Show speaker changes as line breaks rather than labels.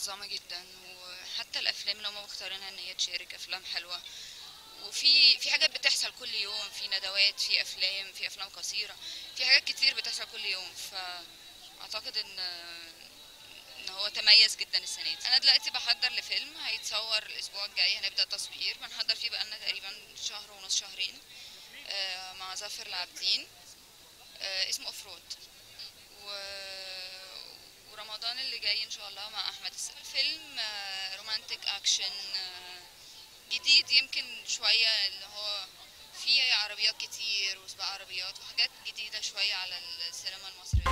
عظمه جدا وحتى الأفلام اللي هم مختارينها إن هي تشارك أفلام حلوة. وفي في حاجات بتحصل كل يوم في ندوات في أفلام في أفلام قصيرة في حاجات كتير بتحصل كل يوم. فأعتقد إن إن هو تميز جدا السنة دي. أنا دلوقتي بحضر لفيلم هيتصور الأسبوع الجاي هنبدأ تصوير. بنحضر فيه بقالنا تقريبا شهر ونص شهرين آه، مع ظافر العابدين آه، اسمه افرود و... اللي جاي إن شاء الله مع أحمد. السقا فيلم رومانتك اكشن جديد. يمكن شوية اللي هو فيه عربيات كتير وسباق عربيات وحاجات جديدة شوية على السينما المصرية.